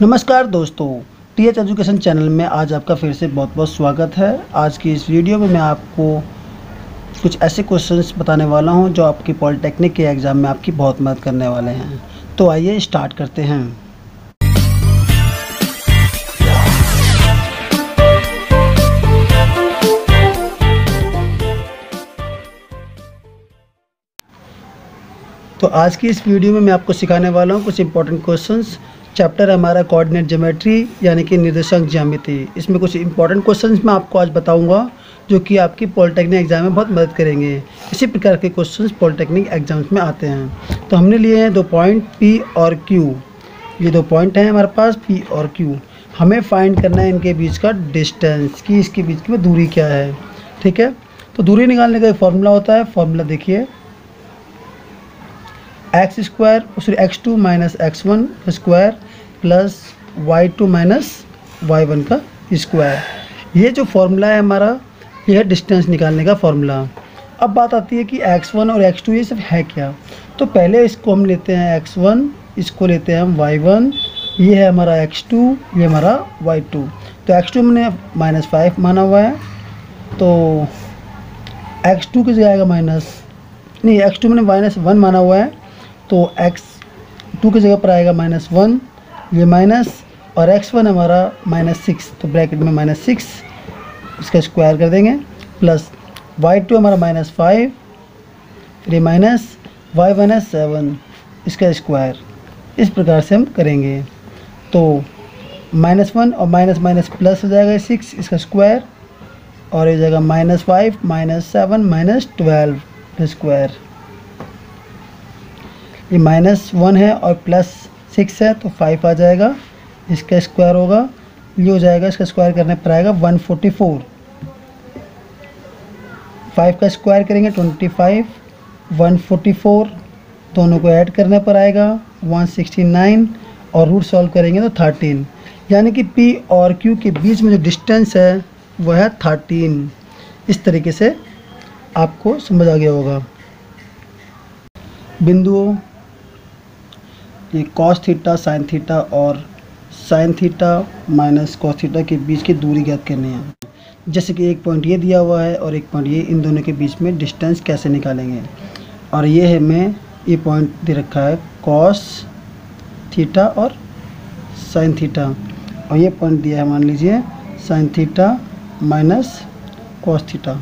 नमस्कार दोस्तों T H education channel में आज आपका फिर से बहुत बहुत स्वागत है। आज की इस वीडियो में मैं आपको कुछ ऐसे क्वेश्चंस बताने वाला हूँ जो आपकी पॉलिटेक्निक के एग्ज़ाम में आपकी बहुत मदद करने वाले हैं। तो आइए स्टार्ट करते हैं। तो आज की इस वीडियो में मैं आपको सिखाने वाला हूँ कुछ इंपॉर्टेंट क्वेश्चंस चैप्टर हमारा कोऑर्डिनेट ज्योमेट्री यानी कि निर्देशांक ज्यामिति। इसमें कुछ इंपॉर्टेंट क्वेश्चंस मैं आपको आज बताऊँगा, जो कि आपकी पॉलिटेक्निक एग्ज़ाम में बहुत मदद करेंगे। इसी प्रकार के क्वेश्चंस पॉलिटेक्निक एग्ज़ाम्स में आते हैं। तो हमने लिए हैं दो पॉइंट पी और क्यू ये दो पॉइंट हैं हमारे पास पी और क्यू हमें फाइंड करना है इनके बीच का डिस्टेंस कि इसके बीच की दूरी क्या है। ठीक है? तो दूरी निकालने का एक फॉर्मूला होता है फॉर्मूला देखिए। X square sorry x two minus x one square plus y two minus y one का स्क्वायर ये जो फॉर्मूला है हमारा, ये है डिस्टेंस निकालने का फॉर्मूला अब बात आती है कि एक्स वन और एक्स टू ये सब है क्या? तो पहले इसको हम लेते हैं एक्स वन इसको लेते हैं हम वाई वन ये है हमारा एक्स टू ये हमारा वाई टू तो एक्स टू मैंने माइनस फाइव माना हुआ है. तो एक्स टू किस आएगा माइनस नहीं एक्स टू मैंने माइनस वन माना हुआ है. तो एक्स टू की जगह पर आएगा माइनस वन ये माइनस और एक्स वन हमारा माइनस सिक्स तो ब्रैकेट में माइनस सिक्स इसका स्क्वायर कर देंगे प्लस वाई टू हमारा माइनस फाइव फिर ये माइनस वाई है सेवन इसका स्क्वायर इस प्रकार से हम करेंगे। तो माइनस वन और माइनस माइनस प्लस हो जाएगा सिक्स इसका स्क्वायर और ये जाएगा minus five minus seven minus twelve square ये माइनस वन है और प्लस सिक्स है तो फाइव आ जाएगा। इसका स्क्वायर होगा। ये हो जाएगा, इसका स्क्वायर करने पर आएगा वन फोर्टी फोर फाइव का स्क्वायर करेंगे twenty five one forty four दोनों को ऐड करने पर आएगा वन सिक्सटी नाइन और रूट सॉल्व करेंगे तो थर्टीन यानी कि पी और क्यू के बीच में जो डिस्टेंस है, वह है थर्टीन इस तरीके से आपको समझ आ गया होगा। बिंदुओं ये कॉस थीटा साइन थीटा और sine theta minus cos theta के बीच की दूरी ज्ञात करनी है। जैसे कि एक पॉइंट ये दिया हुआ है और एक पॉइंट ये, इन दोनों के बीच में डिस्टेंस कैसे निकालेंगे? और ये है मैं ये पॉइंट दे रखा है कॉस थीटा और साइन थीटा और ये पॉइंट दिया है, मान लीजिए sine theta minus cos theta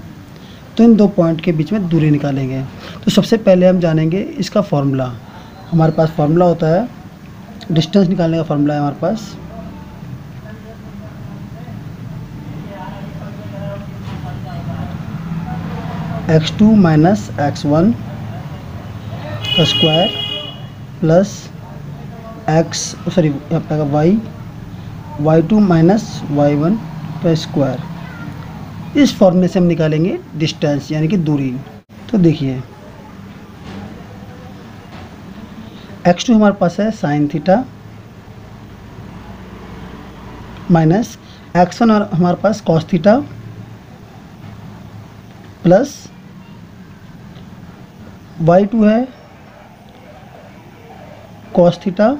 तो इन दो पॉइंट के बीच में दूरी निकालेंगे। तो सबसे पहले हम जानेंगे इसका फॉर्मूला हमारे पास फार्मूला होता है। डिस्टेंस निकालने का फार्मूला है हमारे पास। X two minus x one का स्क्वायर प्लस एक्स सॉरी पे y y two minus y one का स्क्वायर इस फॉर्मूले से हम निकालेंगे डिस्टेंस यानी कि दूरी। तो देखिए। एक्स टू हमारे पास है sine theta minus x one हमारे पास cos theta plus y two है कॉस थीटा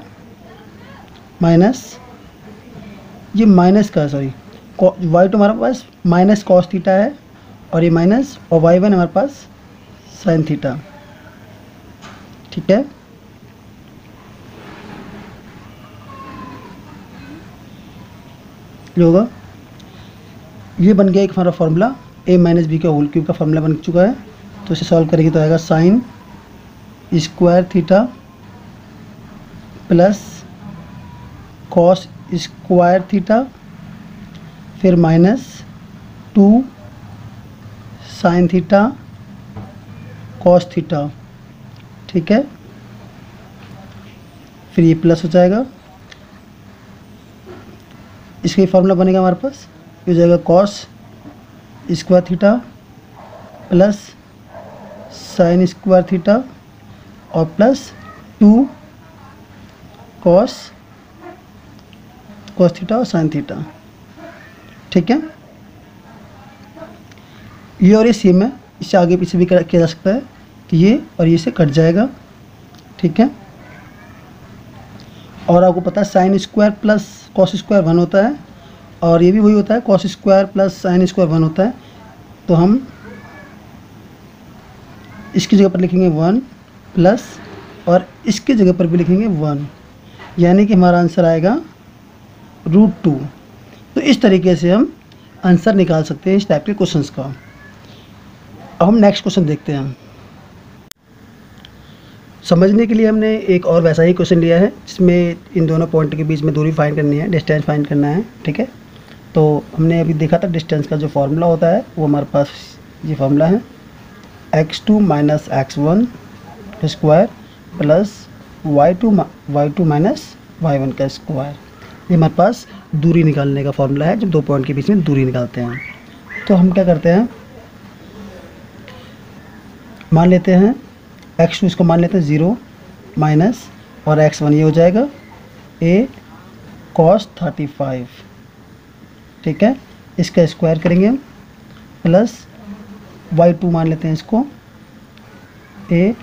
माइनस ये माइनस का सॉरी वाई टू हमारे पास माइनस कॉस थीटा है और ये माइनस और वाई वन हमारे पास साइन थीटा ठीक है? जो होगा? ये बन गया एक हमारा फार्मूला ए माइनस बी का होल क्यूब का फार्मूला बन चुका है। तो इसे सॉल्व करेंगे तो आएगा sine square theta plus cos square theta फिर minus two sine theta cos theta ठीक है? फिर ये प्लस हो जाएगा। इसका फार्मूला बनेगा हमारे पास। ये हो जाएगा cos square theta plus sine square theta और plus two cos cos theta और साइन थीटा ठीक है? ये और ये सेम है। इससे आगे पीछे भी किया जा सकता है तो ये और ये से कट जाएगा। ठीक है? और आपको पता है sine square plus cos square one होता है और ये भी वही होता है cos square plus sine square one होता है। तो हम इसकी जगह पर लिखेंगे वन प्लस और इसकी जगह पर भी लिखेंगे वन यानी कि हमारा आंसर आएगा रूट टू तो इस तरीके से हम आंसर निकाल सकते हैं इस टाइप के क्वेश्चंस का। अब हम नेक्स्ट क्वेश्चन देखते हैं। समझने के लिए हमने एक और वैसा ही क्वेश्चन लिया है, जिसमें इन दोनों पॉइंट के बीच में दूरी फाइंड करनी है डिस्टेंस फाइंड करना है, ठीक है? तो हमने अभी देखा था डिस्टेंस का जो फार्मूला होता है, वो हमारे पास ये फार्मूला है x two minus x one square plus y two y two minus y one का स्क्वायर ये हमारे पास दूरी निकालने का फॉर्मूला है, जब दो पॉइंट के बीच में दूरी निकालते हैं। तो हम क्या करते हैं? मान लेते हैं एक्स टू इसको मान लेते हैं ज़ीरो माइनस और एक्स वन ये हो जाएगा ए कॉस थर्टी फाइव ठीक है? इसका स्क्वायर करेंगे हम। प्लस वाई टू मान लेते हैं इसको। ए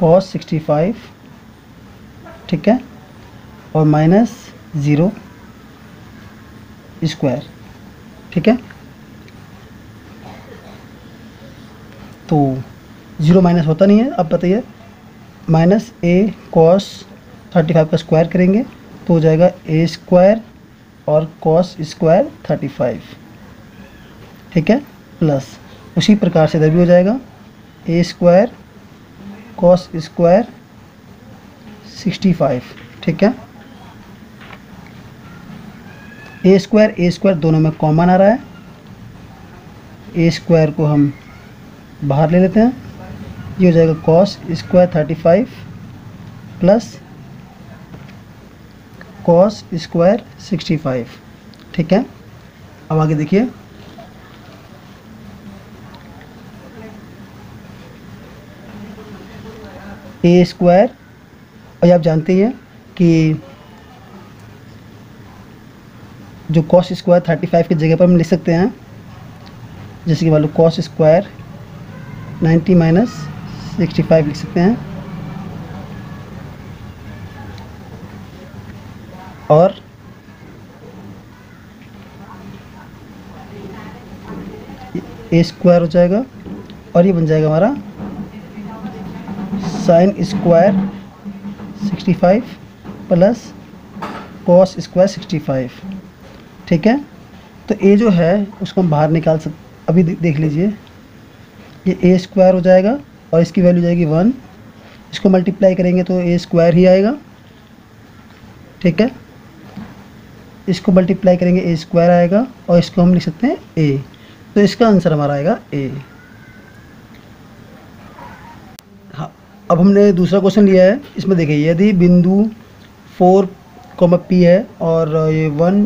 कॉस सिक्सटी फाइव ठीक है? और माइनस ज़ीरो स्क्वायर ठीक है? तो ज़ीरो माइनस होता नहीं है, अब बताइए। Minus a cos thirty five का स्क्वायर करेंगे तो हो जाएगा ए स्क्वायर और कॉस स्क्वायर थर्टी फाइव ठीक है? प्लस उसी प्रकार से इधर भी हो जाएगा। A square cos square sixty five ठीक है? ए स्क्वायर ए स्क्वायर दोनों में कॉमन आ रहा है। ए स्क्वायर को हम बाहर ले लेते हैं। ये हो जाएगा cos square thirty five plus cos square sixty five ठीक है? अब आगे देखिए। ए स्क्वायर और आप जानते हैं कि जो कॉस स्क्वायर थर्टी फाइव की जगह पर हम लिख सकते हैं, जैसे कि मान लो cos square ninety minus sixty five लिख सकते हैं। और ए स्क्वायर हो जाएगा और ये बन जाएगा हमारा sine square 65 plus cos square 65 ठीक है? तो ए जो है, उसको हम बाहर निकाल सक, अभी देख लीजिए। ये ए स्क्वायर हो जाएगा और इसकी वैल्यू जाएगी वन इसको मल्टीप्लाई करेंगे तो ए स्क्वायर ही आएगा। ठीक है? इसको मल्टीप्लाई करेंगे ए स्क्वायर आएगा और इसको हम लिख सकते हैं ए तो इसका आंसर हमारा आएगा ए हाँ अब हमने दूसरा क्वेश्चन लिया है। इसमें देखिए, यदि बिंदु फोर कोमा पी है और ये वन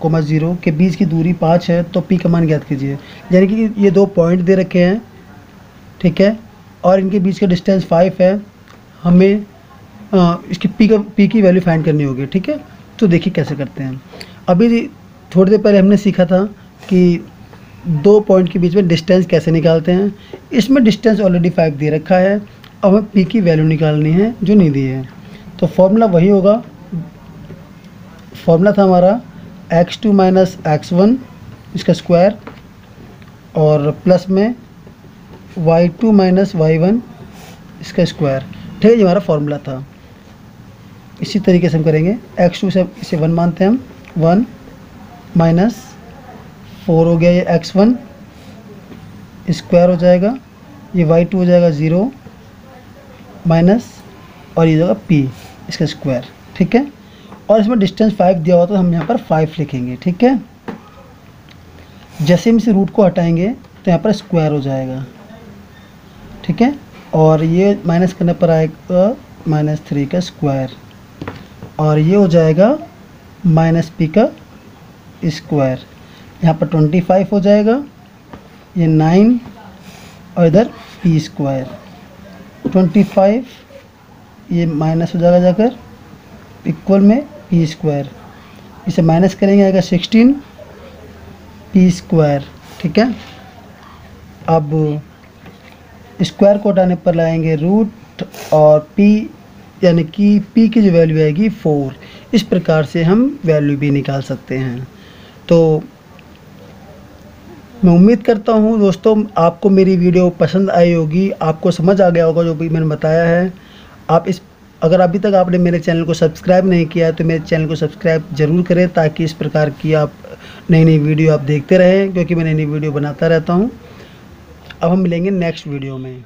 कोमा ज़ीरो के बीच की दूरी पाँच है तो पी का मान ज्ञात कीजिए। यानी कि ये दो पॉइंट दे रखे हैं। ठीक है? और इनके बीच का डिस्टेंस फाइव है हमें आ, इसकी पी का पी की वैल्यू फाइंड करनी होगी ठीक है? तो देखिए कैसे करते हैं। अभी थोड़ी देर पहले हमने सीखा था कि दो पॉइंट के बीच में डिस्टेंस कैसे निकालते हैं। इसमें डिस्टेंस ऑलरेडी फाइव दे रखा है अब हमें पी की वैल्यू निकालनी है जो नहीं दी है। तो फॉर्मूला वही होगा। फॉर्मूला था हमारा x two minus x one इसका स्क्वायर और प्लस में y two minus y one इसका स्क्वायर ठीक है, ये हमारा फॉर्मूला था। इसी तरीके से हम करेंगे। एक्स टू से इसे वन मानते हैं हम। वन माइनस फोर हो गया ये एक्स वन स्क्वायर हो जाएगा। ये वाई टू हो जाएगा ज़ीरो माइनस और ये होगा पी इसका स्क्वायर ठीक है? और इसमें डिस्टेंस फाइव दिया हुआ तो हम यहाँ पर फाइव लिखेंगे। ठीक है? जैसे हम इसे रूट को हटाएँगे तो यहाँ पर स्क्वायर हो जाएगा। ठीक है? और ये माइनस करने पर आएगा माइनस थ्री का स्क्वायर और ये हो जाएगा माइनस पी का स्क्वायर यहाँ पर ट्वेंटी फाइव हो जाएगा. ये नाइन और इधर पी स्क्वायर ट्वेंटी फाइव ये माइनस हो जाएगा जाकर इक्वल में पी स्क्वायर इसे माइनस करेंगे आएगा सिक्सटीन पी स्क्वायर ठीक है? अब स्क्वायर को हटाने पर लाएँगे रूट और पी यानी कि पी की जो वैल्यू आएगी फोर इस प्रकार से हम वैल्यू भी निकाल सकते हैं। तो मैं उम्मीद करता हूँ, दोस्तों, आपको मेरी वीडियो पसंद आई होगी। आपको समझ आ गया होगा जो भी मैंने बताया है। आप इस, अगर अभी तक आपने मेरे चैनल को सब्सक्राइब नहीं किया है तो मेरे चैनल को सब्सक्राइब ज़रूर करें ताकि इस प्रकार की आप नई नई वीडियो आप देखते रहें, क्योंकि मैं नई नई वीडियो बनाता रहता हूँ। अब हम मिलेंगे नेक्स्ट वीडियो में।